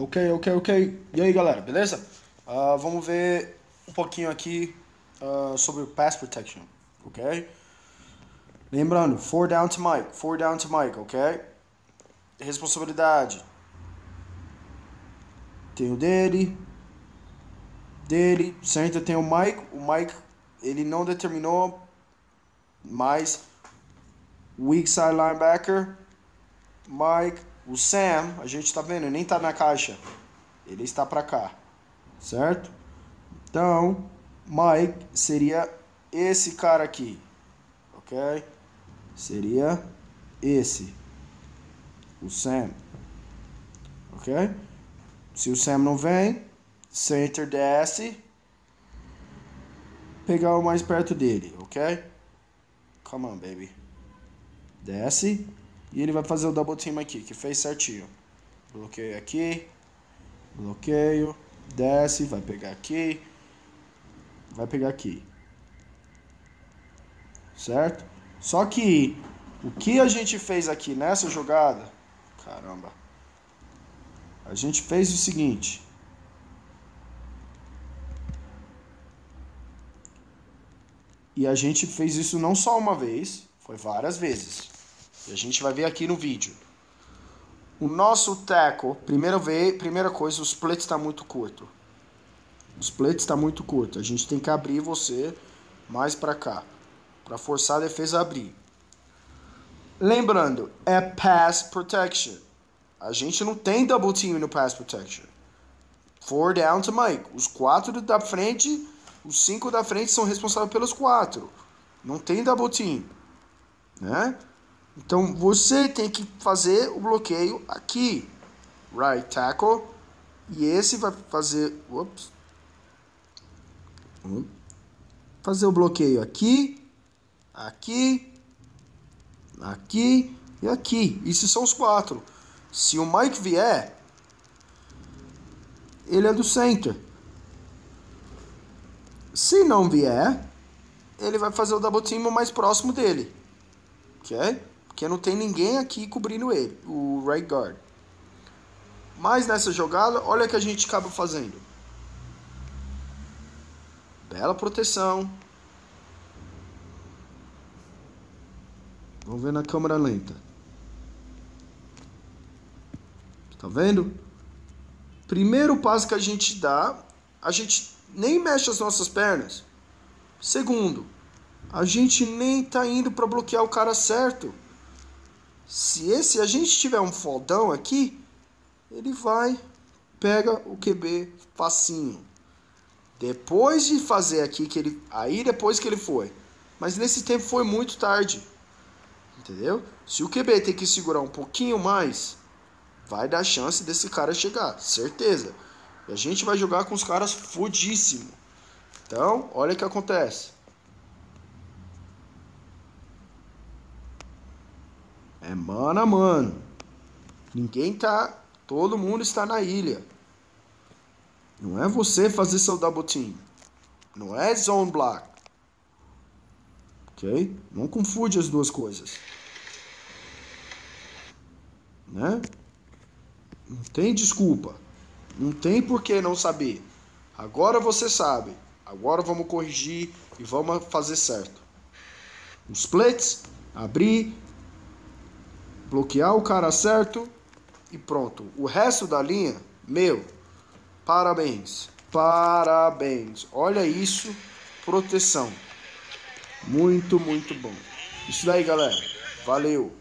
Ok, ok, ok. E aí, galera, beleza? Uh, vamos ver um pouquinho aqui uh, sobre Pass Protection, ok? Lembrando, four down to Mike, four down to Mike, ok? Responsabilidade. Tem o dele, dele, center tem o Mike, o Mike, ele não determinou, mas weak side linebacker, Mike, o Sam, a gente tá vendo, nem tá na caixa. Ele está para cá. Certo? Então, Mike seria esse cara aqui. OK? Seria esse. O Sam. OK? Se o Sam não vem, center desce. Pegar o mais perto dele, ok? Come on, baby. Desce. E ele vai fazer o double team aqui, que fez certinho. Bloqueio aqui. Bloqueio. Desce, vai pegar aqui. Vai pegar aqui. Certo? Só que o que a gente fez aqui nessa jogada, caramba. A gente fez o seguinte. E a gente fez isso não só uma vez, foi várias vezes. A gente vai ver aqui no vídeo. O nosso tackle, primeira, vez, primeira coisa, o split está muito curto. O split está muito curto. A gente tem que abrir você mais para cá. Para forçar a defesa a abrir. Lembrando, é pass protection. A gente não tem double team no pass protection. Four down to Mike. Os quatro da frente, os cinco da frente são responsáveis pelos quatro. Não tem double team. Né? Então você tem que fazer o bloqueio aqui, right tackle, e esse vai fazer, ups, fazer o bloqueio aqui, aqui, aqui e aqui. Esses são os quatro. Se o Mike vier, ele é do center. Se não vier, ele vai fazer o double team mais próximo dele. Ok? Porque não tem ninguém aqui cobrindo ele, o right guard. Mas nessa jogada, olha o que a gente acaba fazendo. Bela proteção. Vamos ver na câmera lenta. Tá vendo? Primeiro passo que a gente dá, a gente nem mexe as nossas pernas. Segundo, a gente nem tá indo para bloquear o cara certo. Se esse a gente tiver um fodão aqui, ele vai, pega o QB facinho. Depois de fazer aqui que ele, aí depois que ele foi. Mas nesse tempo foi muito tarde. Entendeu? Se o QB tem que segurar um pouquinho mais, vai dar chance desse cara chegar, certeza. E a gente vai jogar com os caras fodíssimo. Então, olha o que acontece. É mano a mano. Ninguém tá. Todo mundo está na ilha. Não é você fazer seu double team. Não é zone block. Ok? Não confunde as duas coisas. Né? Não tem desculpa. Não tem por que não saber. Agora você sabe. Agora vamos corrigir e vamos fazer certo. Os splits, abrir, bloquear o cara certo e pronto. O resto da linha, meu, parabéns. Parabéns. Olha isso, proteção. Muito, muito bom. Isso daí, galera. Valeu.